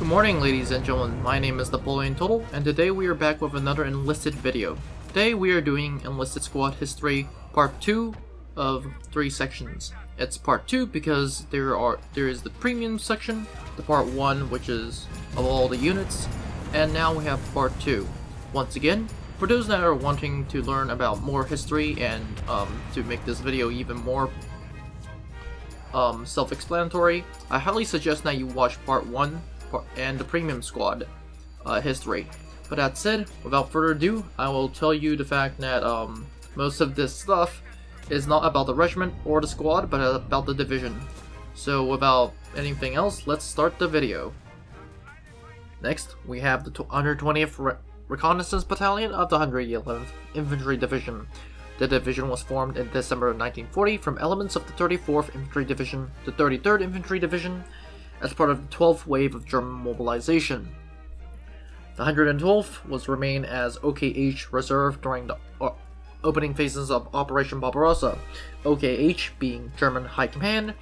Good morning ladies and gentlemen, my name is Napoleon Total, and today we are back with another Enlisted video. Today we are doing Enlisted Squad History Part 2 of 3 sections. It's Part 2 because there are there is the Premium section, the Part 1 which is of all the units, and now we have Part 2. Once again, for those that are wanting to learn about more history and um, to make this video even more um, self-explanatory, I highly suggest that you watch Part 1 and the Premium Squad uh, history. But that said, without further ado, I will tell you the fact that um, most of this stuff is not about the regiment or the squad, but about the division. So without anything else, let's start the video. Next, we have the 120th Re Reconnaissance Battalion of the 111th Infantry Division. The division was formed in December 1940 from elements of the 34th Infantry Division, the 33rd Infantry Division, as part of the 12th wave of German mobilization. The 112th was remain as OKH reserve during the uh, opening phases of Operation Barbarossa, OKH being German High Command,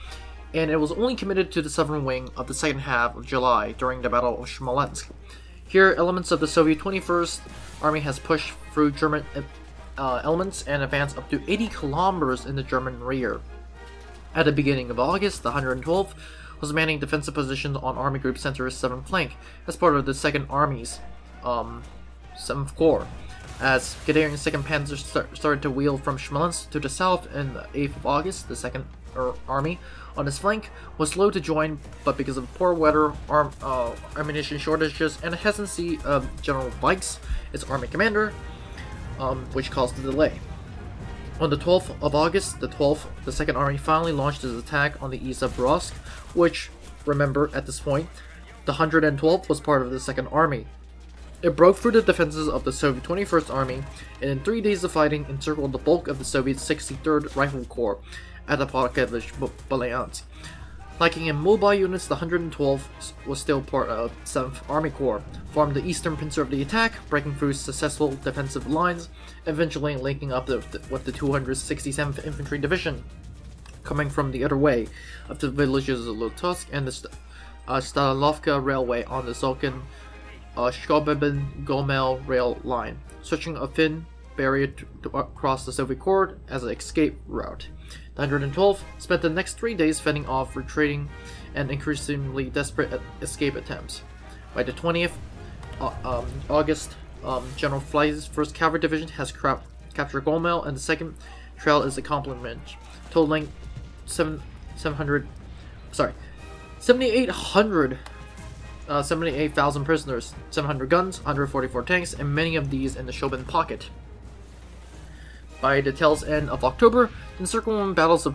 and it was only committed to the southern wing of the second half of July during the Battle of Smolensk. Here, elements of the Soviet 21st Army has pushed through German uh, elements and advanced up to 80 kilometers in the German rear. At the beginning of August, the 112th was manning defensive positions on Army Group Center's 7th flank as part of the 2nd Army's um, 7th Corps. As Guderian's 2nd Panzer start, started to wheel from Smolensk to the south in the 8th of August, the 2nd er, Army on his flank was slow to join, but because of poor weather, arm, uh, ammunition shortages, and the hesitancy of General Weichs, its army commander, um, which caused the delay. On the 12th of August, the 12th, the 2nd Army finally launched its attack on the east of Bryansk, which, remember, at this point, the 112th was part of the 2nd Army. It broke through the defenses of the Soviet 21st Army, and in three days of fighting encircled the bulk of the Soviet 63rd Rifle Corps at the Pavlovich Belayansk. Lacking in mobile units, the 112th was still part of 7th Army Corps, formed the eastern pincer of the attack, breaking through successful defensive lines, eventually linking up with the 267th Infantry Division, coming from the other way of the villages of Lutusk and the St uh, Railway on the Zolkin uh, Gomel rail line, switching a thin barrier to, to the Soviet Corps as an escape route. The 112th spent the next three days fending off retreating and increasingly desperate escape attempts. By the 20th uh, um, August, um, General Fly's 1st Cavalry Division has captured Gomel, and the 2nd trail is a complement, totaling 7, 700, sorry, 7,800 uh, 78,000 prisoners, 700 guns, 144 tanks, and many of these in the Shobin pocket. By the tail's end of October, the encirclement battles of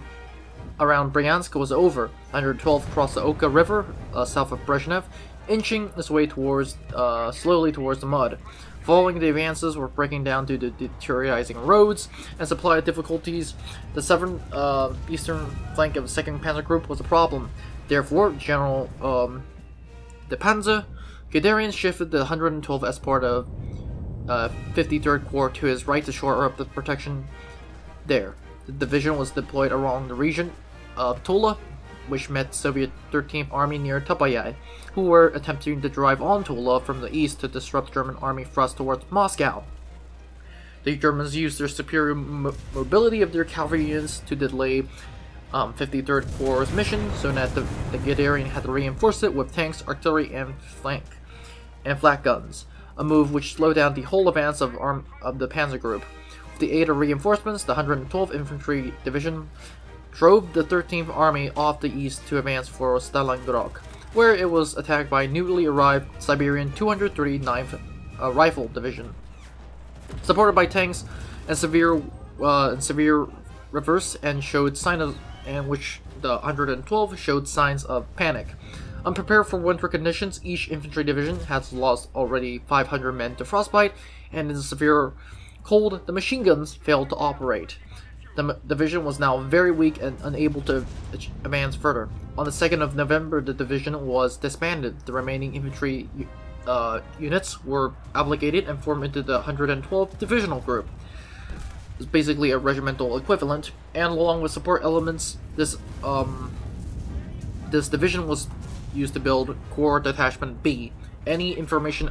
around Bryansk was over. 112 crossed the Oka River uh, south of Brezhnev, inching its way towards uh, slowly towards the mud. Following the advances were breaking down due to deteriorating roads and supply difficulties. The southern uh, eastern flank of the 2nd Panzer Group was a problem. Therefore, General um, De Panzer Guderian shifted the 112 as part of uh, 53rd Corps to his right to shore up the protection there. The division was deployed along the region of Tula, which met Soviet 13th Army near Tupayai, who were attempting to drive on Tula from the east to disrupt German army thrust towards Moscow. The Germans used their superior mo mobility of their cavalry units to delay um, 53rd Corps' mission, so that the, the Guderian had to reinforce it with tanks, artillery, and flank and flat guns a move which slowed down the whole advance of, arm of the Panzer Group. With the aid of reinforcements, the 112th Infantry Division drove the 13th Army off the east to advance for Stalingrad, where it was attacked by newly arrived Siberian 239th uh, Rifle Division. Supported by tanks and severe uh, and severe reverse and showed signs of and which the 112 showed signs of panic. Unprepared for winter conditions, each infantry division has lost already 500 men to frostbite, and in severe cold, the machine guns failed to operate. The division was now very weak and unable to advance further. On the 2nd of November, the division was disbanded. The remaining infantry uh, units were obligated and formed into the 112th Divisional Group. It's basically a regimental equivalent, and along with support elements, this um, this division was used to build Corps Detachment B. Any information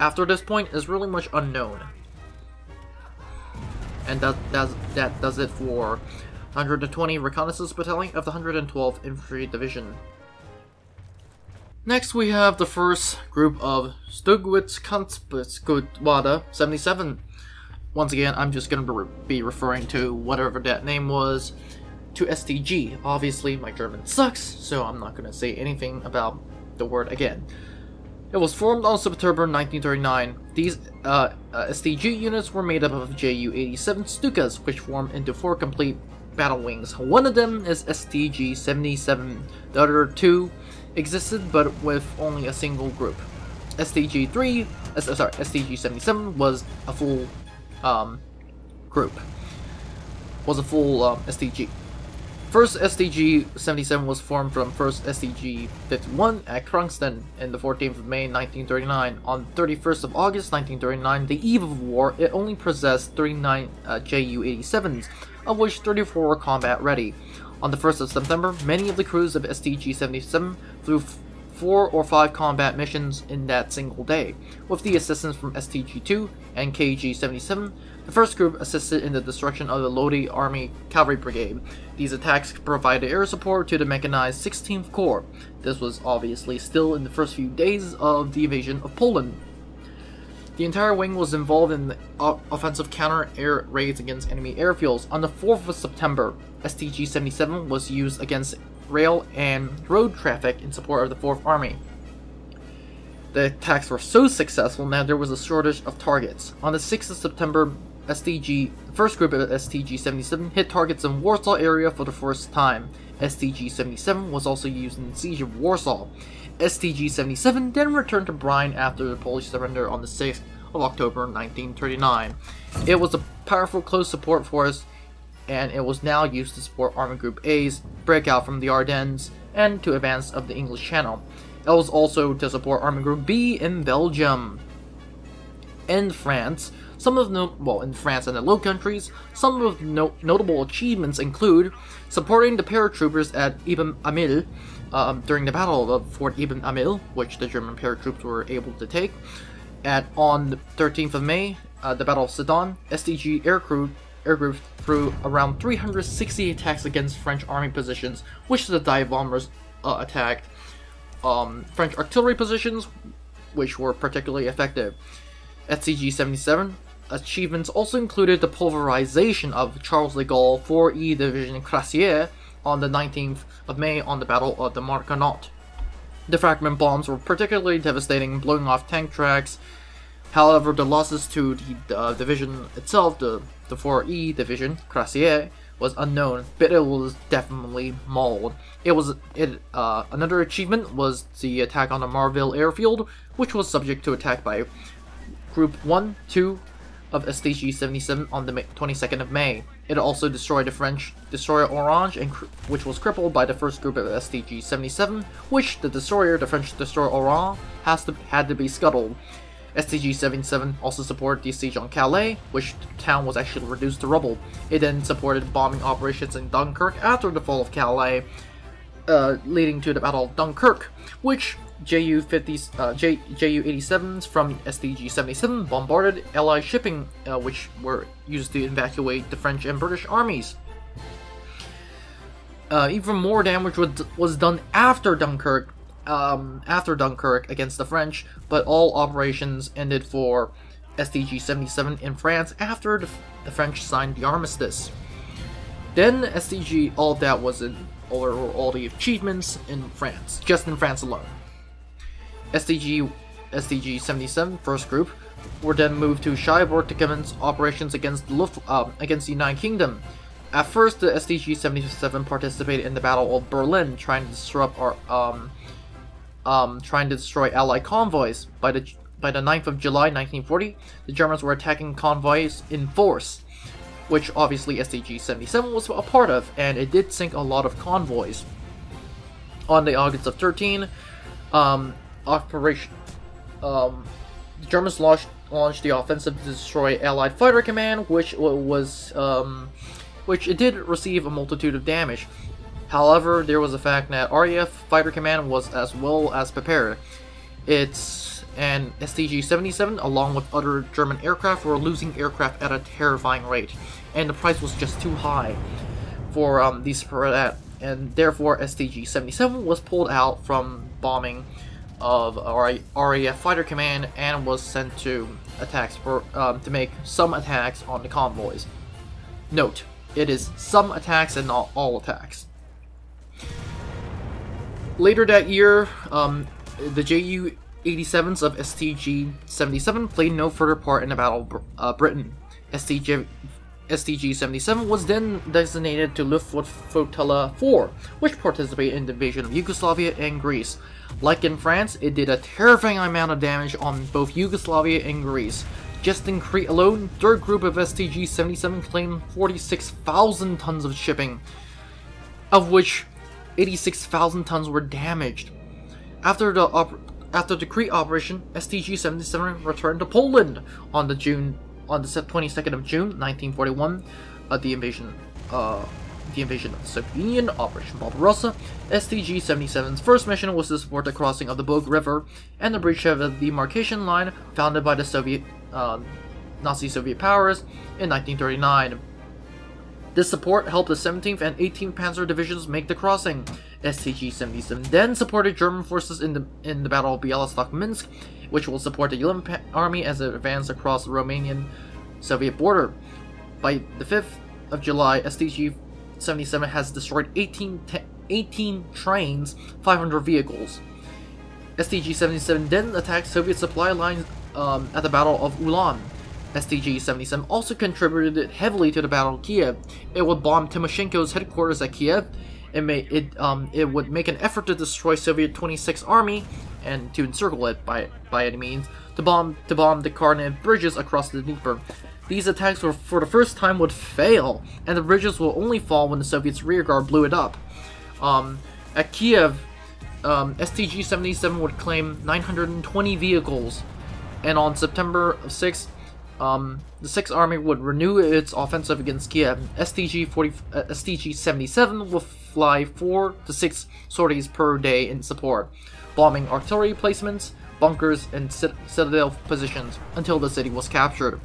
after this point is really much unknown. And that, that, that does it for 120 Reconnaissance Battalion of the 112th Infantry Division. Next, we have the first group of Stugwitz Kampfgruppe 77. Once again, I'm just going to be referring to whatever that name was to STG. Obviously, my German sucks, so I'm not going to say anything about the word again. It was formed on September 1939. These uh, uh, STG units were made up of Ju-87 Stukas, which formed into four complete battle wings. One of them is STG-77. The other two existed, but with only a single group. STG-3, uh, sorry, STG-77 was a full um, group. Was a full um, STG. First SDG 77 was formed from first SDG 51 at Kronstadt in the 14th of May 1939. On 31st of August 1939, the eve of war, it only possessed 39 uh, Ju-87s, of which 34 were combat ready. On the 1st of September, many of the crews of SDG 77 flew four or five combat missions in that single day. With the assistance from STG-2 and KG-77, the first group assisted in the destruction of the Lodi Army Cavalry Brigade. These attacks provided air support to the mechanized 16th Corps. This was obviously still in the first few days of the invasion of Poland. The entire wing was involved in offensive counter-air raids against enemy airfields. On the 4th of September, STG-77 was used against rail and road traffic in support of the 4th Army. The attacks were so successful that there was a shortage of targets. On the 6th of September, STG, the first group of STG-77 hit targets in Warsaw area for the first time. STG-77 was also used in the Siege of Warsaw. STG-77 then returned to Bryn after the Polish surrender on the 6th of October 1939. It was a powerful close support force and it was now used to support Army Group A's breakout from the Ardennes and to advance of the English Channel. It was also to support Army Group B in Belgium. In France, some of well, in France and the Low Countries, some of no notable achievements include supporting the paratroopers at Ibn Amil um, during the Battle of Fort Eben-Emael, which the German paratroops were able to take. At on the 13th of May, uh, the Battle of Sedan, STG aircrew airgroup threw around 360 attacks against French army positions, which the dive bombers uh, attacked um, French artillery positions, which were particularly effective. STG-77 achievements also included the pulverization of Charles de Gaulle 4E Division Cuirassée on the 19th of May on the Battle of the Marconet. The fragment bombs were particularly devastating, blowing off tank tracks. However, the losses to the uh, division itself, the, the 4E Division Cuirassée, was unknown, but it was definitely mauled. It was it uh, another achievement was the attack on the Marville airfield, which was subject to attack by Group 1, 2, of STG-77 on the 22nd of May. It also destroyed the French destroyer Orange, and which was crippled by the first group of STG-77, which the destroyer, the French destroyer Orange, has to, had to be scuttled. STG-77 also supported the siege on Calais, which the town was actually reduced to rubble. It then supported bombing operations in Dunkirk after the fall of Calais, uh, leading to the Battle of Dunkirk, which Ju-50s, uh, Ju-87s from SDG-77 bombarded Allied shipping, uh, which were used to evacuate the French and British armies. Uh, even more damage was, was done after Dunkirk, um, after Dunkirk against the French, but all operations ended for SDG-77 in France after the, the, French signed the armistice. Then SDG, all that was in, or all the achievements in France, just in France alone. SDG SDG-77 first group were then moved to Cherbourg to commence operations against the, Luft, uh, against the United Kingdom. At first, the SDG-77 participated in the Battle of Berlin, trying to disrupt our, um, um, trying to destroy Allied convoys. By the by the 9th of July 1940, the Germans were attacking convoys in force, which obviously SDG-77 was a part of, and it did sink a lot of convoys. On the August of 13, um, operation. Um, the Germans launched launched the offensive to destroy Allied Fighter Command, which was um, which it did receive a multitude of damage. However, there was the fact that RAF Fighter Command was as well as prepared. It's and STG-77, along with other German aircraft, were losing aircraft at a terrifying rate, and the price was just too high for um, these for that, and therefore STG-77 was pulled out from bombing of RAF Fighter Command and was sent to attacks for um, to make some attacks on the convoys. Note, it is some attacks and not all attacks. Later that year, um, the Ju-87s of STG-77 played no further part in the Battle of uh, Britain. STG STG-77 was then designated to Luftwaffe Flotilla 4, which participated in the invasion of Yugoslavia and Greece. Like in France, it did a terrifying amount of damage on both Yugoslavia and Greece. Just in Crete alone, third group of STG-77 claimed 46,000 tons of shipping, of which 86,000 tons were damaged. After the after the Crete operation, STG-77 returned to Poland on the June on the 22nd of June 1941. Uh, the invasion uh, the invasion of the Soviet Union, Operation Barbarossa, STG-77's first mission was to support the crossing of the Bug River and the breach of the demarcation line founded by the Soviet uh, Nazi Soviet powers in 1939. This support helped the 17th and 18th Panzer Divisions make the crossing. STG-77 then supported German forces in the in the Battle of Bialystok-Minsk, which will support the 11th Army as it advanced across the Romanian-Soviet border. By the 5th of July, SDG-77 has destroyed 18, 18 trains, 500 vehicles. SDG-77 then attacked Soviet supply lines um, at the Battle of Uman. SDG-77 also contributed heavily to the Battle of Kiev. It would bomb Timoshenko's headquarters at Kiev. It, may, it, um, it would make an effort to destroy Soviet 26th Army and to encircle it by, by any means, to bomb, to bomb the Kharkiv bridges across the Dnieper. These attacks were, for the first time would fail, and the bridges will only fall when the Soviets' rearguard blew it up. Um, at Kiev, um, STG-77 would claim 920 vehicles, and on September 6, um, the 6th Army would renew its offensive against Kiev. STG-40, uh, STG-77 will fly 4 to 6 sorties per day in support, bombing artillery placements, bunkers, and citadel positions until the city was captured.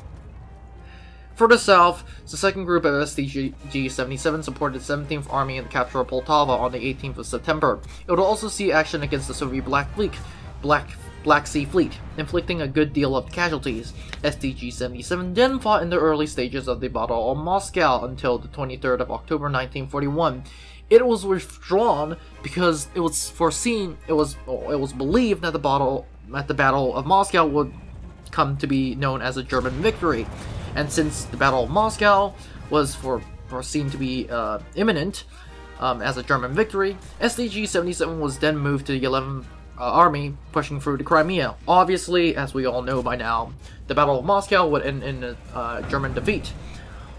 Further south, the second group of SDG-77 supported the 17th Army in the capture of Poltava on the 18th of September. It would also see action against the Soviet Black Fleet, Black Black Sea Fleet, inflicting a good deal of casualties. SDG-77 then fought in the early stages of the Battle of Moscow until the 23rd of October 1941. It was withdrawn because it was foreseen, it was it was believed that the battle at the Battle of Moscow would come to be known as a German victory. And since the Battle of Moscow was for, foreseen to be uh, imminent um, as a German victory, SDG 77 was then moved to the 11th uh, army pushing through the Crimea. Obviously, as we all know by now, the Battle of Moscow would end in a uh, German defeat.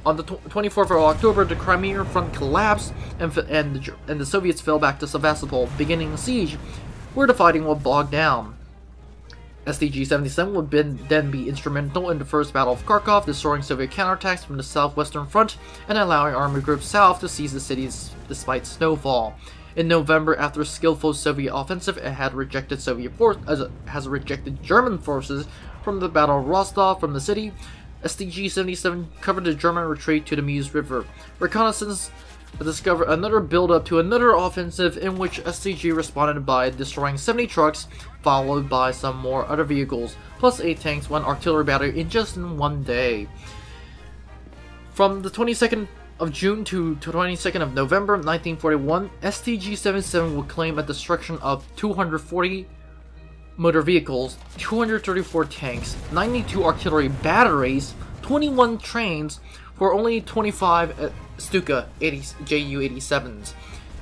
On the 24th of October, the Crimea front collapsed, and, and, the, and the Soviets fell back to Sevastopol, beginning a siege, where the fighting would bog down. SDG-77 would been, then be instrumental in the First Battle of Kharkov, destroying Soviet counterattacks from the southwestern front and allowing Army Group South to seize the cities despite snowfall. In November, after a skillful Soviet offensive, it had rejected Soviet force as it has rejected German forces from the Battle of Rostov from the city. STG-77 covered the German retreat to the Mius River. Reconnaissance discovered another build-up to another offensive in which STG responded by destroying 70 trucks, followed by some more other vehicles, plus 8 tanks, 1 artillery battery in just one day. From the 22nd of June to 22nd of November 1941, STG-77 would claim a destruction of 240 motor vehicles, 234 tanks, 92 artillery batteries, 21 trains for only 25 uh, Stuka Ju-87s.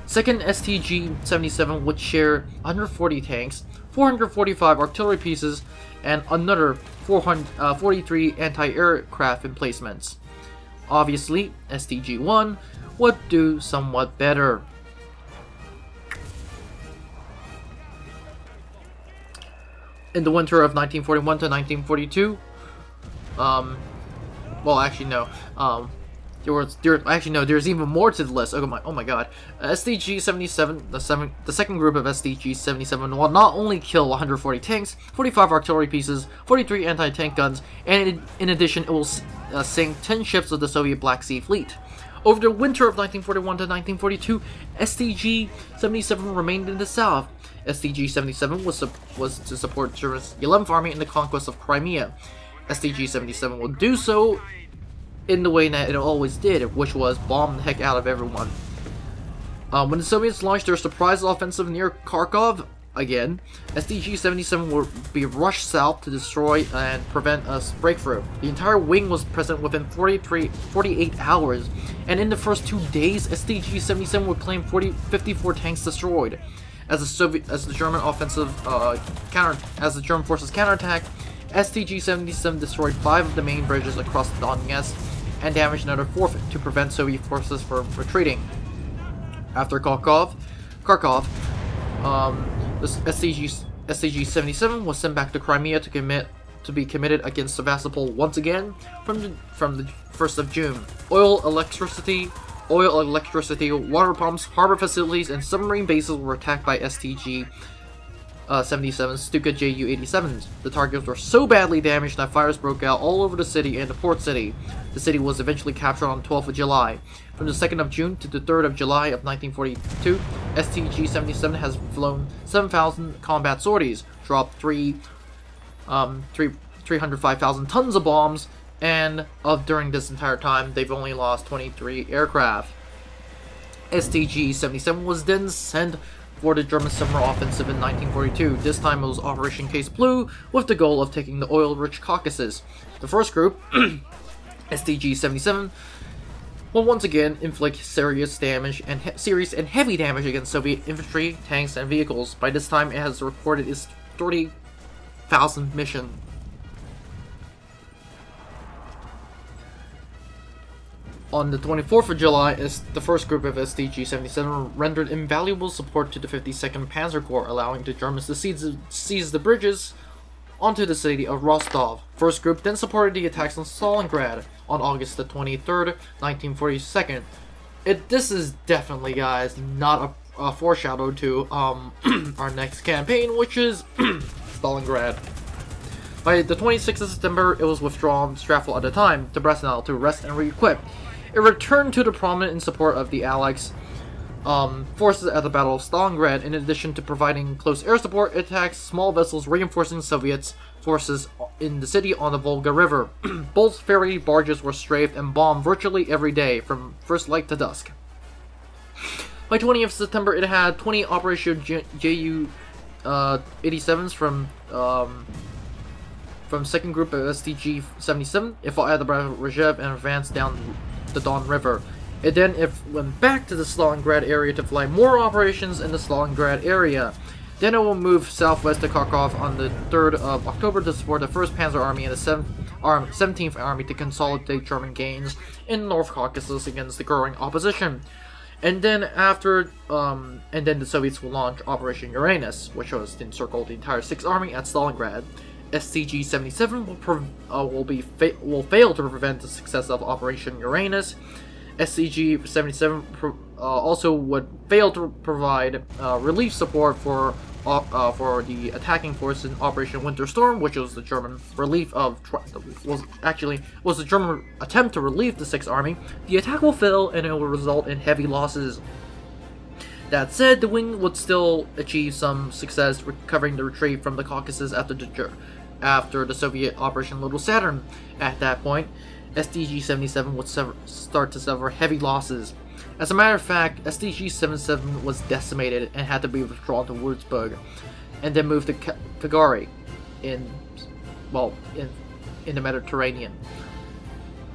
Second STG-77 would share 140 tanks, 445 artillery pieces, and another 443 uh, anti-aircraft emplacements. Obviously, STG-1 would do somewhat better. In the winter of 1941 to 1942, um, well actually no, um, there was there actually no there's even more to the list. Oh my oh my god. SDG 77 the seven the second group of SDG 77 will not only kill 140 tanks 45 artillery pieces 43 anti-tank guns and in, in, addition it will uh, sink 10 ships of the Soviet Black Sea Fleet. Over the winter of 1941 to 1942 SDG 77 remained in the south SDG 77 was was to support Germany's 11th Army in the conquest of Crimea SDG 77 will do so in the way that it always did, which was bomb the heck out of everyone. Um, when the Soviets launched their surprise offensive near Kharkov, again, SDG-77 will be rushed south to destroy and prevent a breakthrough. The entire wing was present within 43, 48 hours, and in the first two days, SDG-77 would claim 40, 54 tanks destroyed. As the Soviet, as the German offensive uh, counter, as the German forces counterattacked, SDG-77 destroyed five of the main bridges across the Donetsk and damaged another fourth to prevent Soviet forces from retreating. After Kharkov, Kharkov, um, the SDG SDG-77 was sent back to Crimea to commit to be committed against Sevastopol once again from the, from the 1st of June. Oil, electricity, oil, electricity, water pumps, harbor facilities, and submarine bases were attacked by SDG uh, 77 Stuka Ju-87s. The targets were so badly damaged that fires broke out all over the city and the port city. The city was eventually captured on 12th of July. From the 2nd of June to the 3rd of July of 1942, STG-77 has flown 7,000 combat sorties, dropped 3, um, 3 305,000 tons of bombs, and of during this entire time, they've only lost 23 aircraft. STG-77 was then sent for the German summer offensive in 1942. This time it was Operation Case Blue, with the goal of taking the oil-rich Caucasus. The first group, SDG-77, will once again inflict serious damage and serious and heavy damage against Soviet infantry, tanks, and vehicles. By this time, it has reported its 30,000 mission On the 24th of July, the first group of SDG-77 rendered invaluable support to the 52nd Panzer Corps, allowing the Germans to seize, seize the bridges onto the city of Rostov. First group then supported the attacks on Stalingrad on August the 23rd, 1942. It, this is definitely, guys, not a, a foreshadow to um, our next campaign, which is Stalingrad. By the 26th of September, it was withdrawn, Straffel at the time, to Breslau to rest and re-equip. It returned to the prominent in support of the Allies um, forces at the Battle of Stalingrad, in addition to providing close air support, it attacked small vessels reinforcing Soviet forces in the city on the Volga River. Both ferry barges were strafed and bombed virtually every day, from first light to dusk. By 20th September, it had 20 Operation Ju uh, 87s from um, from second group of SDG 77. It fought at the Rzhev and advanced down the Don River. It then went back to the Stalingrad area to fly more operations in the Stalingrad area. Then it will move southwest to Kharkov on the 3rd of October to support the 1st Panzer Army and the 7th Arm 17th Army to consolidate German gains in North Caucasus against the growing opposition. And then after, um, and then the Soviets will launch Operation Uranus, which was to encircle the entire 6th Army at Stalingrad. SCG-77 will, uh, will, be fa will fail to prevent the success of Operation Uranus. SCG-77 uh, also would fail to provide uh, relief support for uh, for the attacking force in Operation Winter Storm, which was the German relief of was actually was the German attempt to relieve the Sixth Army. The attack will fail, and it will result in heavy losses. That said, the wing would still achieve some success recovering the retreat from the Caucasus after the after the Soviet Operation Little Saturn. At that point, SDG-77 would start to suffer heavy losses. As a matter of fact, SDG-77 was decimated and had to be withdrawn to Würzburg, and then moved to Cagliari, in, well, in, in the Mediterranean.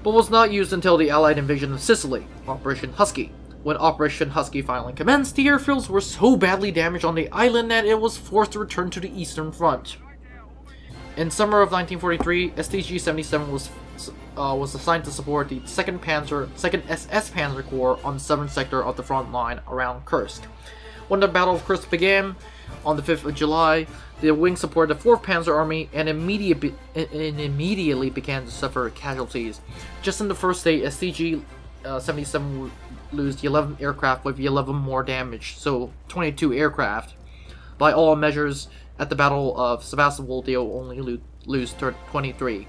But was not used until the Allied invasion of Sicily, Operation Husky. When Operation Husky finally commenced, the airfields were so badly damaged on the island that it was forced to return to the Eastern Front. In summer of 1943, STG-77 was uh, was assigned to support the 2nd Panzer, 2nd SS Panzer Corps on the southern sector of the front line around Kursk. When the Battle of Kursk began on the 5th of July, the wing supported the 4th Panzer Army and, immediate, and immediately began to suffer casualties. Just in the first day, STG uh, 77 would lose 11 aircraft with 11 more damage, so 22 aircraft. By all measures, at the Battle of Sevastopol, they will only lo lose 23.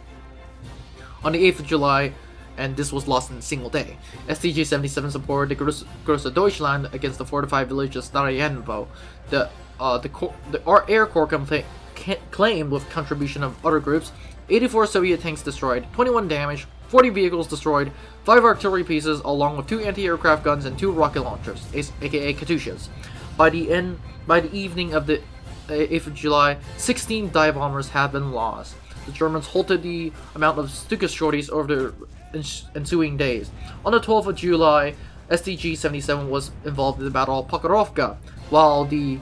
On the 8th of July, and this was lost in a single day. STG-77 supported the Grosse Deutschland against the fortified village of Syrtsevo. The uh, the, the Air Corps claimed with contribution of other groups 84 Soviet tanks destroyed, 21 damage, 40 vehicles destroyed, 5 artillery pieces along with 2 anti-aircraft guns and 2 rocket launchers, aka Katyushas. By the end, by the evening of the 8th of July, 16 dive bombers have been lost. The Germans halted the amount of Stuka shorties over the ensuing days. On the 12th of July, SDG-77 was involved in the Battle of Pokrovka, while the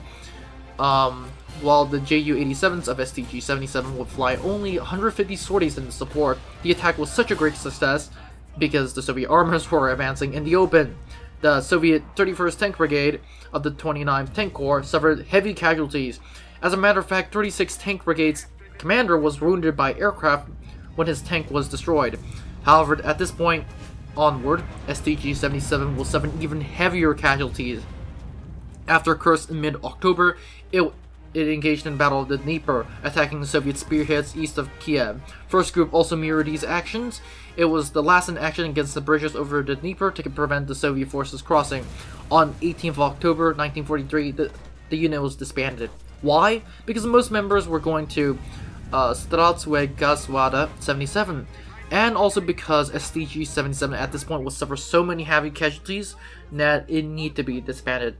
um, while the Ju-87s of SDG-77 would fly only 150 sorties in support. The attack was such a great success because the Soviet armors were advancing in the open. The Soviet 31st Tank Brigade of the 29th Tank Corps suffered heavy casualties. As a matter of fact, 36th Tank Brigade's commander was wounded by aircraft when his tank was destroyed. However, at this point onward, STG-77 will suffer even heavier casualties. After Kursk in mid-October, it, it engaged in Battle of the Dnieper, attacking the Soviet spearheads east of Kiev. First group also mirrored these actions. It was the last in action against the bridges over the Dnieper to prevent the Soviet forces crossing. On 18th October 1943, the, the unit was disbanded. Why? Because most members were going to uh, Gaswada 77 and also because STG-77 at this point will suffer so many heavy casualties that it need to be disbanded.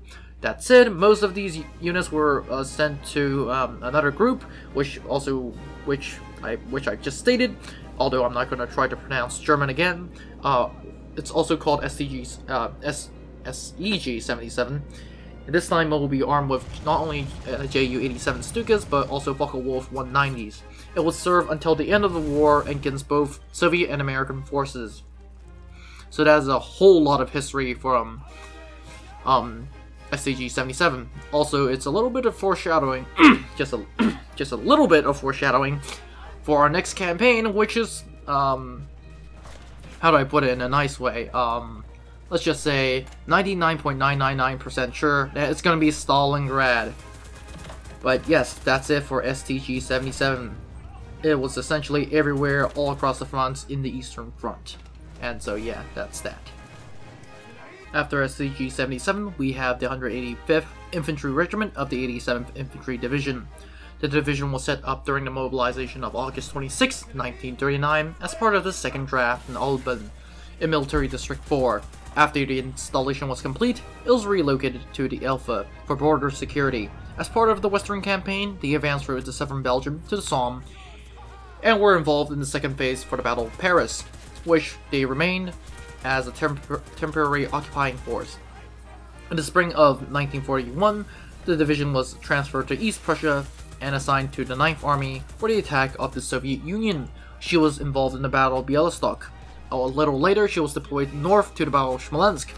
That said, most of these units were uh, sent to um, another group, which also, which I, which I just stated, although I'm not going to try to pronounce German again. Uh, it's also called STG, uh, S, SEG-77. This time it will be armed with not only uh, Ju-87 Stukas, but also Focke-Wulf 190s. It will serve until the end of the war against both Soviet and American forces. So that is a whole lot of history from um, STG-77. Also, it's a little bit of foreshadowing, just a just a little bit of foreshadowing for our next campaign, which is um, how do I put it in a nice way? Um, let's just say 99.999% sure that it's gonna be Stalingrad. But yes, that's it for STG-77 it was essentially everywhere all across the front in the Eastern Front. And so yeah, that's that. After STG-77, we have the 185th Infantry Regiment of the 87th Infantry Division. The division was set up during the mobilization of August 26, 1939, as part of the second draft in Olbin, in Military District 4. After the installation was complete, it was relocated to the Alpha for border security. As part of the Western Campaign, the advance through the southern Belgium to the Somme and were involved in the second phase for the Battle of Paris, which they remained as a tempor temporary occupying force. In the spring of 1941, the division was transferred to East Prussia and assigned to the 9th Army for the attack of the Soviet Union. She was involved in the Battle of Bialystok. A little later, she was deployed north to the Battle of Smolensk.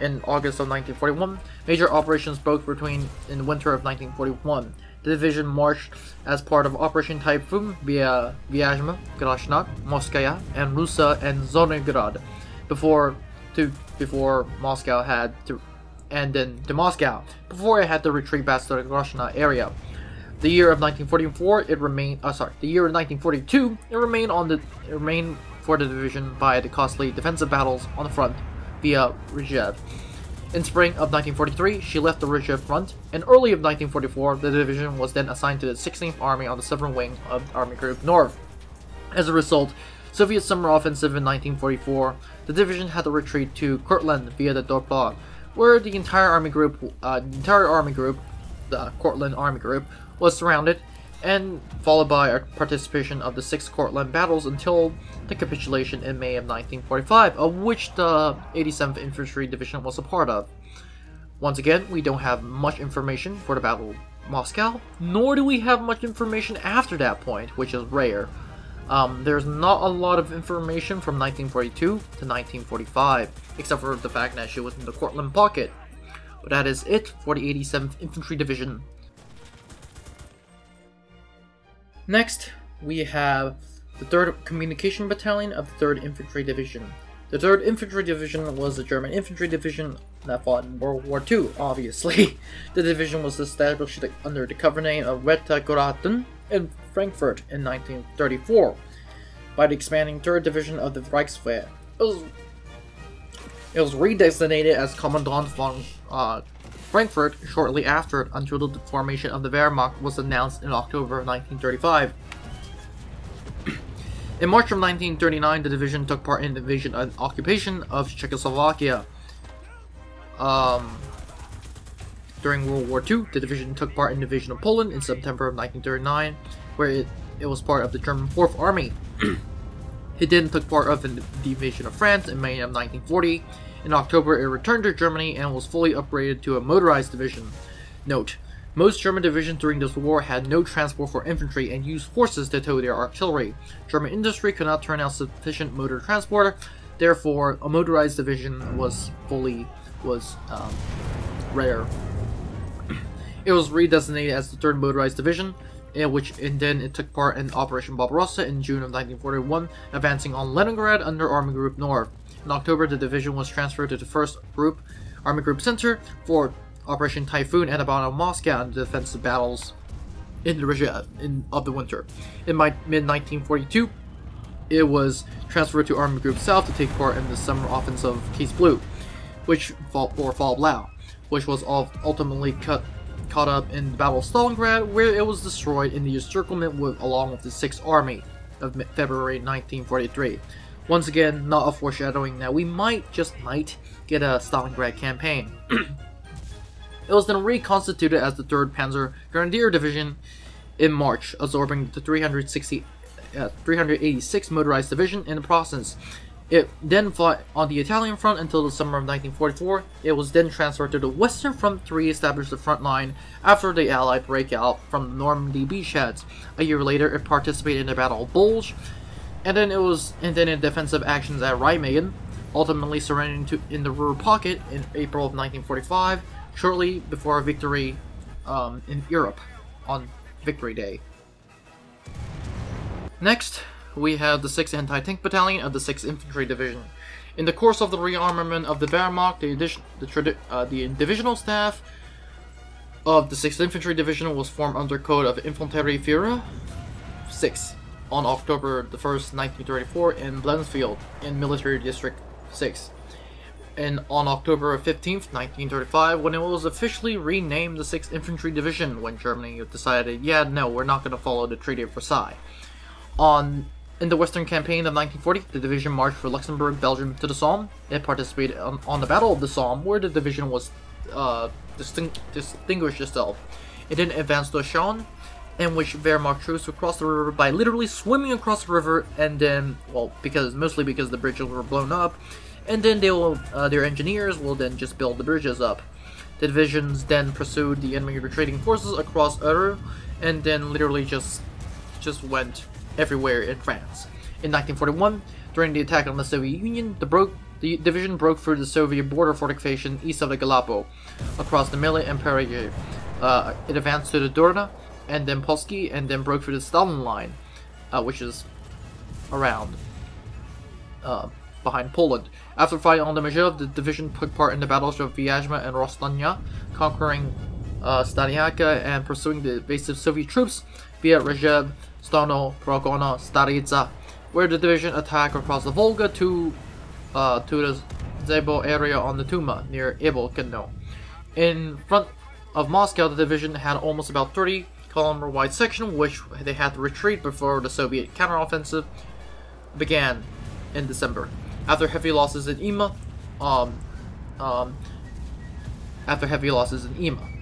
In August of 1941, major operations broke between in the winter of 1941. The division marched as part of Operation Typhoon via Vyazma, Grashnak, Moskaya, and Rusa and Zornograd before to before Moscow had to and then to Moscow before it had to retreat back to the Grashna area. The year of 1944, it remained. Uh, sorry, the year of 1942, it remained on the it remained for the division by the costly defensive battles on the front via Rzhev. In spring of 1943, she left the Rzhev front. In early of 1944, the division was then assigned to the 16th Army on the southern wing of Army Group North. As a result, Soviet summer offensive in 1944, the division had to retreat to Courland via the Dorpla, where the entire army group, uh, the entire army group, the Army Group, was surrounded and followed by a participation of the six Courland battles until the capitulation in May of 1945, of which the 87th Infantry Division was a part of. Once again, we don't have much information for the Battle of Moscow, nor do we have much information after that point, which is rare. Um, there's not a lot of information from 1942 to 1945, except for the fact that she was in the Courland pocket. But that is it for the 87th Infantry Division. Next, we have the 3rd Communication Battalion of the 3rd Infantry Division. The 3rd Infantry Division was a German infantry division that fought in World War II, obviously. the division was established under the cover name of Wetterguraten in Frankfurt in 1934 by the expanding 3rd Division of the Reichswehr. It was, it was redesignated as Kommandant von uh, Frankfurt shortly after until the formation of the Wehrmacht was announced in October of 1935. In March of 1939, the division took part in the invasion and occupation of Czechoslovakia. Um, during World War II, the division took part in the invasion of Poland in September of 1939, where it, it was part of the German Fourth Army. it then took part of the invasion of France in May of 1940. In October, it returned to Germany and was fully upgraded to a motorized division. Note, most German divisions during this war had no transport for infantry and used horses to tow their artillery. German industry could not turn out sufficient motor transport, therefore a motorized division was fully was um, rare. It was redesignated as the 3rd Motorized Division, in which and then it took part in Operation Barbarossa in June of 1941, advancing on Leningrad under Army Group North. In October, the division was transferred to the 1st Group Army Group Center for Operation Typhoon and about Moscow and the defensive battles in the Russia in, of the winter. In mid-1942, it was transferred to Army Group South to take part in the summer offensive of Case Blue, which for Fall Blau, which was ultimately cut, caught up in the Battle of Stalingrad, where it was destroyed in the encirclement with, along with the 6th Army of February 1943. Once again, not a foreshadowing that we might, just might, get a Stalingrad campaign. It was then reconstituted as the 3rd Panzer Grenadier Division in March, absorbing the 360, uh, 386 Motorized Division in the process. It then fought on the Italian front until the summer of 1944. It was then transferred to the Western Front to re-establish the front line after the Allied breakout from the Normandy beachheads. A year later, it participated in the Battle of Bulge, and then it was and then in defensive actions at Remagen, ultimately surrendering to in the Ruhr pocket in April of 1945 shortly before victory um, in Europe on Victory Day. Next, we have the 6th Anti-Tank Battalion of the 6th Infantry Division. In the course of the rearmament of the Wehrmacht, the, the, uh, the divisional staff of the 6th Infantry Division was formed under code of Infanterie Infanterieführer 6 on October the 1st, 1934 in Bielefeld in Military District 6 and on October 15th, 1935, when it was officially renamed the 6th Infantry Division when Germany decided, yeah, no, we're not going to follow the Treaty of Versailles. On in the Western Campaign of 1940, the division marched from Luxembourg, Belgium to the Somme. It participated on, on the Battle of the Somme, where the division was uh, disting distinguished itself. It then advanced to Aschon, in which Wehrmacht troops would cross the river by literally swimming across the river, and then, well, because mostly because the bridges were blown up, and then they will, uh, their engineers will then just build the bridges up. The divisions then pursued the enemy retreating forces across Eure, and then literally just just went everywhere in France. In 1941, during the attack on the Soviet Union, the, broke, the division broke through the Soviet border fortification east of the Galapo, across the Mille and Perrier. Uh, it advanced to the Dorna, and then Polski, and then broke through the Stalin line, uh, which is around uh, behind Poland. After fighting on the Mazov, the division took part in the battles of Vyazma and Rostanya, conquering uh, Staniaka and pursuing the evasive Soviet troops via Rzhev, Stono, Staritsa, where the division attacked across the Volga to uh, to the Zebo area on the Tuma near Ibolkino. In front of Moscow, the division had almost about 30 kilometer wide section, which they had to retreat before the Soviet counteroffensive began in December. After heavy losses in Ima, um, um, after heavy losses in Ima.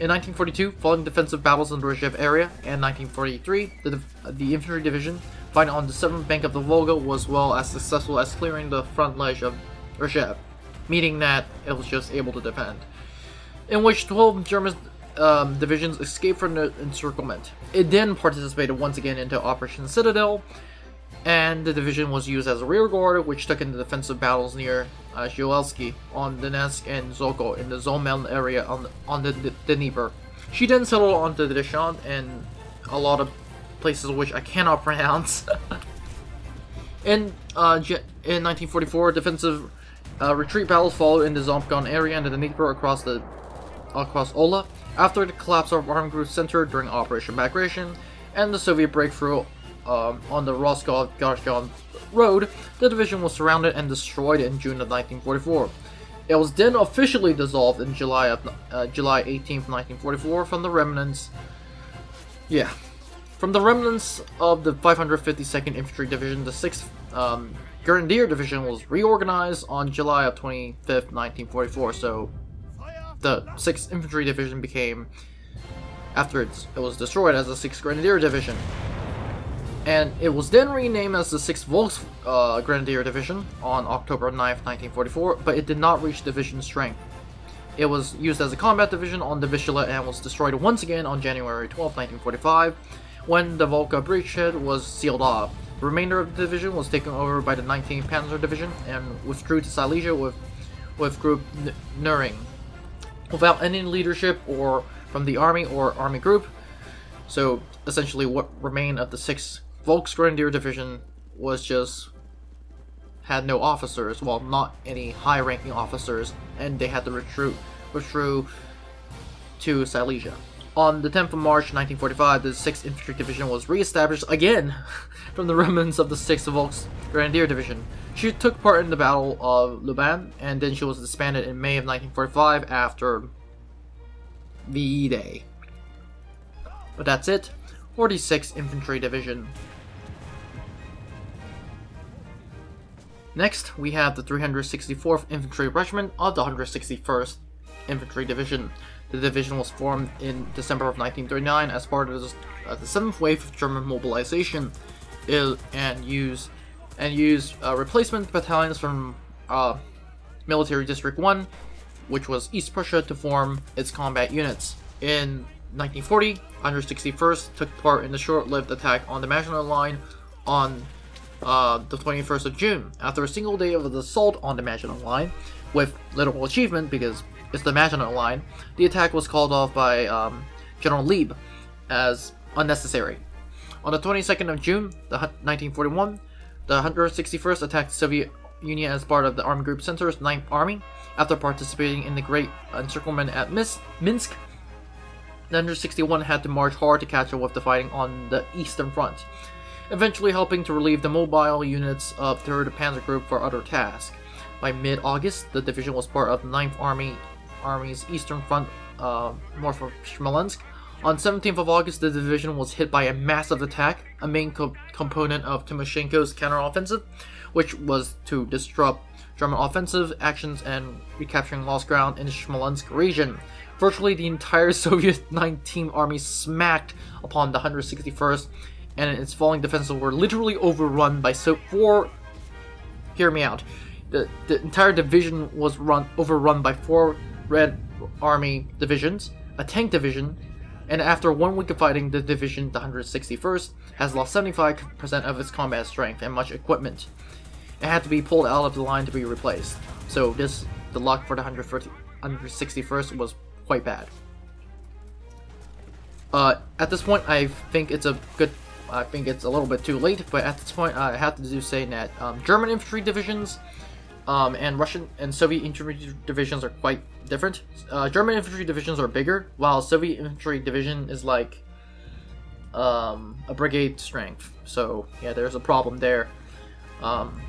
In 1942, following defensive battles in the Rzhev area, and 1943, the, the infantry division, fighting on the southern bank of the Volga, was well as successful as clearing the front ledge of Rzhev, meaning that it was just able to defend. In which 12 German um, divisions escaped from the encirclement. It then participated once again into Operation Citadel, and the division was used as a rearguard, which took in the defensive battles near uh, on Donetsk and Zoko in the Zomel area on the, on the, the, Dnieper. She then settled onto the Deschamps and a lot of places which I cannot pronounce. In uh, in 1944, defensive uh, retreat battles followed in the Zompgon area and the Dnieper across the across Ola. After the collapse of Army Group Center during Operation Bagration and the Soviet breakthrough um, on the Rostov-Gashgan road, the division was surrounded and destroyed in June of 1944. It was then officially dissolved in July of uh, July 18, 1944, from the remnants. Yeah, from the remnants of the 552nd Infantry Division, the 6th um, Grenadier Division was reorganized on July of 25, 1944. So the 6th Infantry Division became, after it was destroyed, as the 6th Grenadier Division and it was then renamed as the 6th Volks uh, Grenadier Division on October 9, 1944, but it did not reach division strength. It was used as a combat division on the Vistula and was destroyed once again on January 12, 1945, when the Volga bridgehead was sealed off. The remainder of the division was taken over by the 19th Panzer Division and withdrew to Silesia with, with Group Nehring. Without any leadership or from the army or army group, so essentially what remained of the 6th Volksgrenadier Division was just had no officers, well, not any high-ranking officers, and they had to retreat, retreat to Silesia. On the 10th of March 1945, the 6th Infantry Division was re-established again from the remnants of the 6th Volksgrenadier Division. She took part in the Battle of Luban, and then she was disbanded in May of 1945 after V-Day. But that's it. 46th Infantry Division Next, we have the 364th Infantry Regiment of the 161st Infantry Division. The division was formed in December of 1939 as part of the, uh, seventh wave of German mobilization and used and uh, replacement battalions from uh, Military District 1, which was East Prussia, to form its combat units. In 1940, 161st took part in the short-lived attack on the Maginot Line on uh, the 21st of June. After a single day of the assault on the Maginot Line, with little achievement because it's the Maginot Line, the attack was called off by um, General Leeb as unnecessary. On the 22nd of June, the 1941, the 161st attacked Soviet Union as part of the Army Group Center's 9th Army. After participating in the Great Encirclement at Minsk, the 161 had to march hard to catch up with the fighting on the Eastern Front eventually helping to relieve the mobile units of 3rd Panzer Group for other tasks. By mid-August, the division was part of the 9th Army Army's Eastern Front uh, north of Smolensk. On 17th of August, the division was hit by a massive attack, a main co component of Timoshenko's counteroffensive, which was to disrupt German offensive actions and recapturing lost ground in the Smolensk region. Virtually the entire Soviet 19th Army smacked upon the 161st and its falling defenses were literally overrun by so four. Hear me out. The, the entire division was run overrun by four Red Army divisions, a tank division, and after one week of fighting, the division, the 161st, has lost 75% of its combat strength and much equipment. It had to be pulled out of the line to be replaced. So this, the luck for the 161st was quite bad. Uh, at this point, I think it's a good I think it's a little bit too late, but at this point I have to do say that um, German infantry divisions um, and Russian and Soviet infantry divisions are quite different. Uh, German infantry divisions are bigger, while Soviet infantry division is like um, a brigade strength. So yeah, there's a problem there. Um,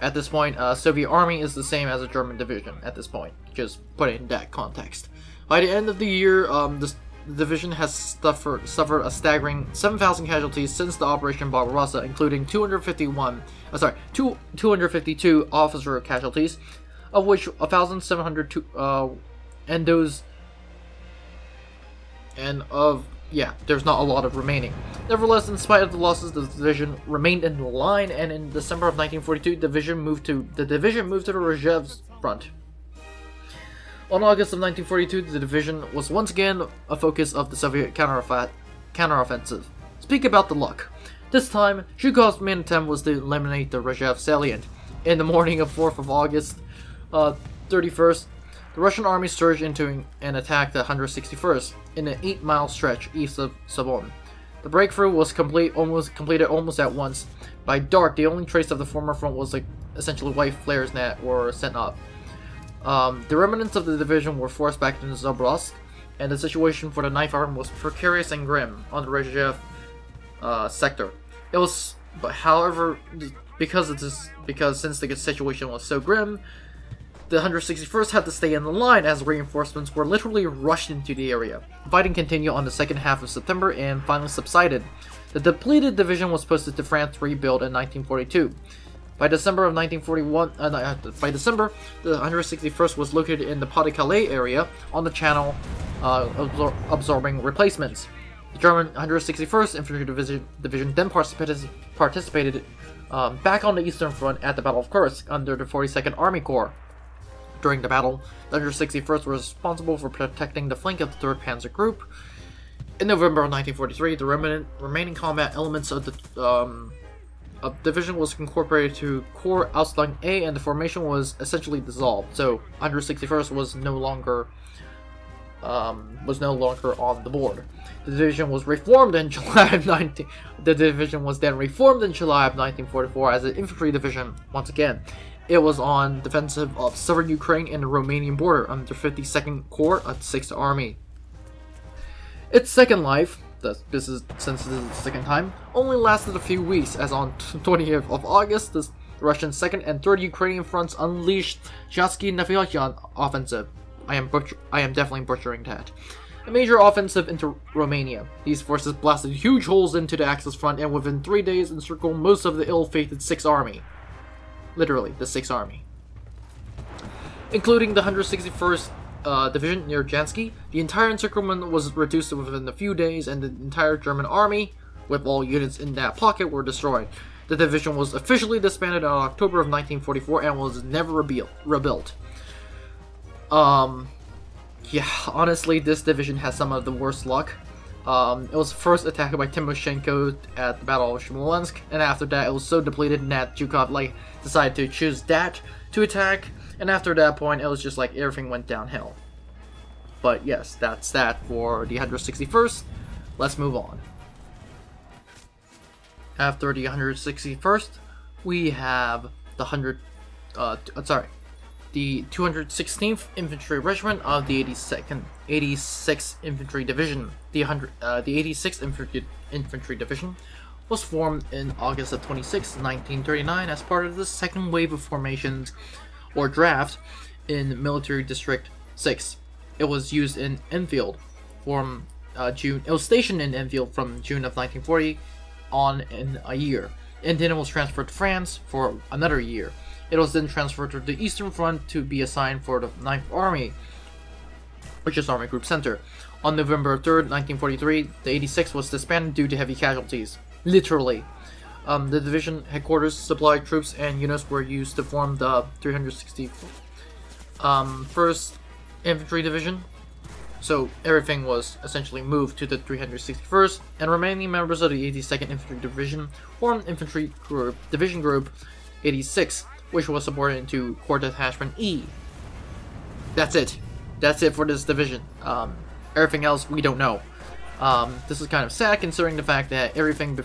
at this point, uh, Soviet army is the same as a German division. At this point, just put it in that context. By the end of the year, um, this the division has suffered, suffered a staggering 7,000 casualties since the Operation Barbarossa, including 251, uh, sorry, two, 252 officer casualties, of which 1,702, uh, and those, and of, yeah, there's not a lot of remaining. Nevertheless, in spite of the losses, the division remained in line, and in December of 1942, division moved to the division moved to the Rzhev front. On August of 1942, the division was once again a focus of the Soviet counteroffensive. Speak about the luck. This time, Zhukov's main attempt was to eliminate the Rzhev salient. In the morning of 4th of August, uh, 31st, the Russian army surged into and attacked the 161st in an 8-mile stretch east of Savon. The breakthrough was complete almost completed almost at once. By dark, the only trace of the former front was like essentially white flares that were sent up. Um, the remnants of the division were forced back into Zabrowsk, and the situation for the 9th Army was precarious and grim on the Rzhev uh, sector. It was, but however, because of this, because since the situation was so grim, the 161st had to stay in the line as reinforcements were literally rushed into the area. Fighting continued on the second half of September and finally subsided. The depleted division was posted to France to rebuild in 1942. By December of 1941, uh, uh, by December, the 161st was located in the Pas-de-Calais area on the channel, uh, absor absorbing replacements. The German 161st Infantry Division, then participated, participated um, back on the Eastern Front at the Battle of Kursk under the 42nd Army Corps. During the battle, the 161st was responsible for protecting the flank of the 3rd Panzer Group. In November of 1943, the remaining, remaining combat elements of the um, of division was incorporated to Corps Ausland A, and the formation was essentially dissolved. So 161st was no longer um, was no longer on the board. The division was reformed in July of 19. The division was then reformed in July of 1944 as an infantry division once again. It was on defensive of southern Ukraine and the Romanian border under 52nd Corps of 6th Army. Its second life, this is since this is the second time, only lasted a few weeks as on 20th of August the Russian 2nd and 3rd Ukrainian fronts unleashed Zhatsky Novosyan offensive. I am I am definitely butchering that. A major offensive into Romania. These forces blasted huge holes into the Axis front and within three days encircled most of the ill-fated 6th Army. Literally, the 6th Army. Including the 161st uh, Division near Jansky, the entire encirclement was reduced within a few days and the entire German army, with all units in that pocket, were destroyed. The division was officially disbanded in October of 1944 and was never rebuilt. Um, yeah, honestly, this division has some of the worst luck. Um, it was first attacked by Timoshenko at the Battle of Smolensk, and after that it was so depleted that Zhukov like decided to choose that to attack, and after that point it was just like everything went downhill. But yes, that's that for the 161st. Let's move on. After the 161st, we have the 100, uh, sorry, the 216th Infantry Regiment of the 82nd, 86th Infantry Division. The, 100, uh, the 86th Infantry, Infantry Division was formed in August of 26, 1939 as part of the second wave of formations or draft in Military District 6. It was used in Enfield from uh, June. It was stationed in Enfield from June of 1940 on in a year, and then it was transferred to France for another year. It was then transferred to the Eastern Front to be assigned for the 9th Army, which is Army Group Center. On November 3rd, 1943, the 86th was disbanded due to heavy casualties. Literally. Um, the division headquarters, supply troops, and units were used to form the 360 um, 1st Infantry Division. So everything was essentially moved to the 361st, and remaining members of the 82nd Infantry Division formed Infantry Group Division Group 86, which was supported into Corps Detachment E. That's it. That's it for this division. Um, everything else, we don't know. Um, this is kind of sad considering the fact that everything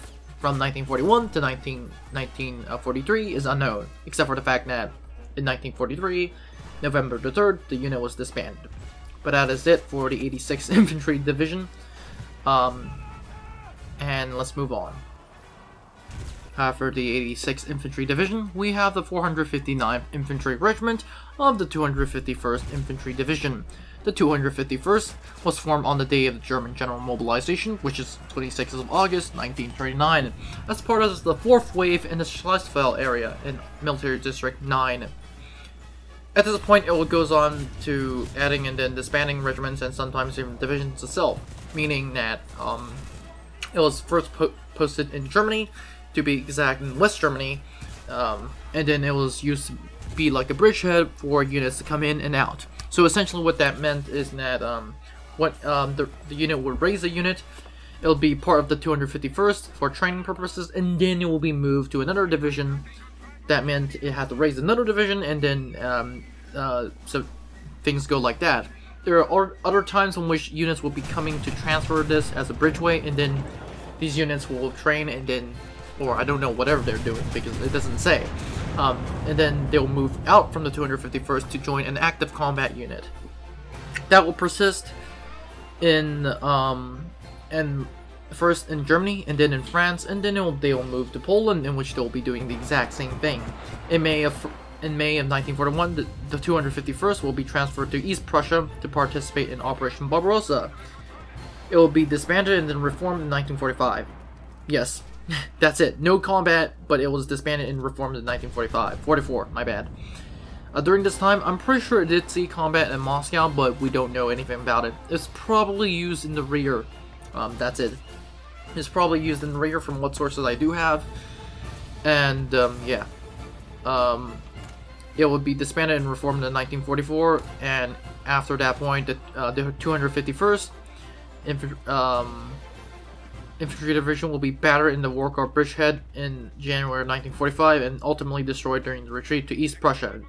from 1941 to 19, 1943 is unknown, except for the fact that in 1943, November the 3rd, the unit was disbanded. But that is it for the 86th Infantry Division. Um, and let's move on. After the 86th Infantry Division, we have the 459th Infantry Regiment of the 251st Infantry Division. The 251st was formed on the day of the German general mobilization, which is 26th of August 1939, as part of the 4th wave in the Schleswig area in Military District 9. At this point, it goes on to adding and then disbanding regiments and sometimes even divisions itself, meaning that um, it was first po posted in Germany to be exact, in West Germany, um, and then it was used to be like a bridgehead for units to come in and out. So essentially what that meant is that um, what um, the, the unit would raise a unit, it'll be part of the 251st for training purposes, and then it will be moved to another division. That meant it had to raise another division, and then um, uh, so things go like that. There are other times in which units will be coming to transfer this as a bridgeway, and then these units will train and then, or I don't know, whatever they're doing because it doesn't say. Um, and then they'll move out from the 251st to join an active combat unit. That will persist in um, and first in Germany and then in France, and then they will move to Poland, in which they'll be doing the exact same thing. In May of in May of 1941, the, the 251st will be transferred to East Prussia to participate in Operation Barbarossa. It will be disbanded and then reformed in 1945. Yes, that's it. No combat, but it was disbanded and reformed in 1945. 44, my bad. Uh, during this time, I'm pretty sure it did see combat in Moscow, but we don't know anything about it. It's probably used in the rear. Um, that's it. It's probably used in the rear from what sources I do have. And, um, yeah. Um, it would be disbanded and reformed in 1944, and after that point, the, uh, the 251st Inf um, Infantry Division will be battered in the Warka bridgehead in January 1945 and ultimately destroyed during the retreat to East Prussia.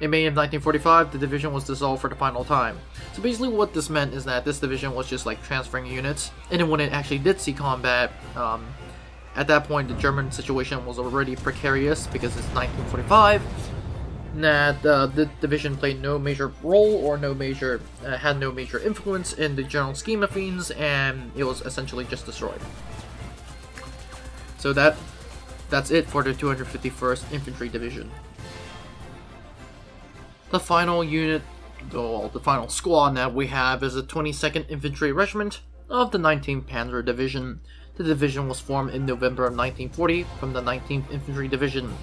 In May of 1945, the division was dissolved for the final time. So basically what this meant is that this division was just like transferring units, and then when it actually did see combat, um, at that point the German situation was already precarious because it's 1945, that uh, the division played no major role or no major uh, had no major influence in the general scheme of things, and it was essentially just destroyed. So that that's it for the 251st Infantry Division. The final unit, well, the final squad that we have is the 22nd Infantry Regiment of the 19th Panzer Division. The division was formed in November of 1940 from the 19th Infantry Division.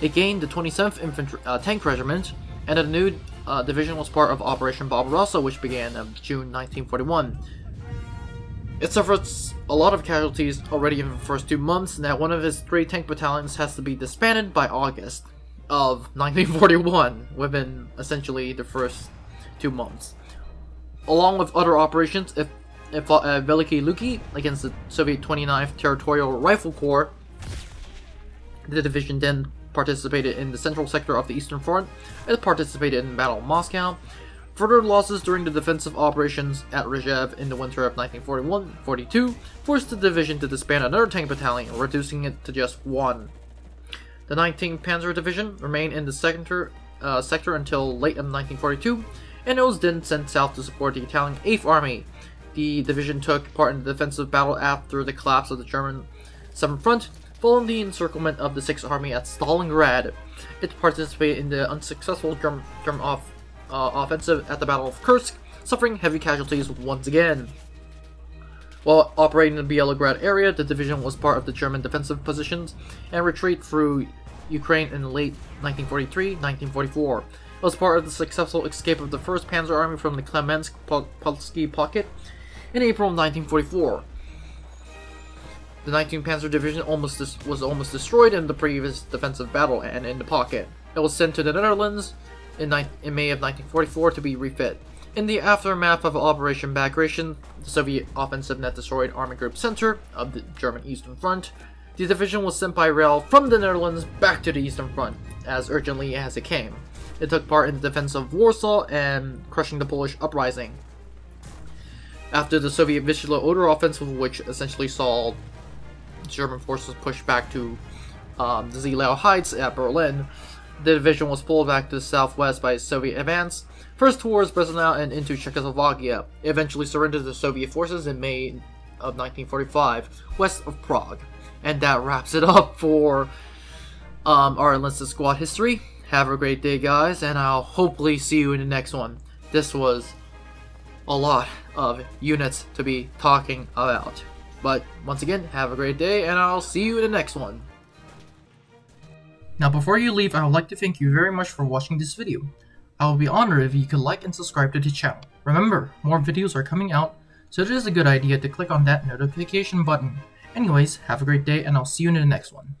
It gained the 27th Infantry uh, Tank Regiment, and a new uh, division was part of Operation Barbarossa, which began in June 1941. It suffered a lot of casualties already in the first two months, and that one of its three tank battalions has to be disbanded by August of 1941, within essentially the first two months. Along with other operations, it, it fought at Veliki Luki against the Soviet 29th Territorial Rifle Corps. The division then participated in the central sector of the Eastern Front, and participated in the Battle of Moscow. Further losses during the defensive operations at Rzhev in the winter of 1941-42 forced the division to disband another tank battalion, reducing it to just one. The 19th Panzer Division remained in the sector, uh, sector until late of 1942, and it was then sent south to support the Italian 8th Army. The division took part in the defensive battle after the collapse of the German Southern Front, Following the encirclement of the Sixth Army at Stalingrad, it participated in the unsuccessful German, German off, uh, offensive at the Battle of Kursk, suffering heavy casualties once again. While operating in the Bielograd area, the division was part of the German defensive positions and retreat through Ukraine in late 1943-1944. It was part of the successful escape of the 1st Panzer Army from the Klemensk-Polski pocket in April 1944. The 19th Panzer Division almost was almost destroyed in the previous defensive battle and in the pocket. It was sent to the Netherlands in, in May of 1944 to be refit. In the aftermath of Operation Bagration, the Soviet offensive that destroyed Army Group Center of the German Eastern Front, the division was sent by rail from the Netherlands back to the Eastern Front, as urgently as it came. It took part in the defense of Warsaw and crushing the Polish uprising. After the Soviet Vistula Oder offensive, which essentially saw German forces pushed back to um, the Seelow Heights at Berlin, the division was pulled back to the southwest by Soviet advance, first towards Breslau and into Czechoslovakia. It eventually surrendered to Soviet forces in May of 1945, west of Prague. And that wraps it up for um, our enlisted squad history. Have a great day, guys, and I'll hopefully see you in the next one. This was a lot of units to be talking about. But once again, have a great day, and I'll see you in the next one. Now before you leave, I would like to thank you very much for watching this video. I will be honored if you could like and subscribe to the channel. Remember, more videos are coming out, so it is a good idea to click on that notification button. Anyways, have a great day, and I'll see you in the next one.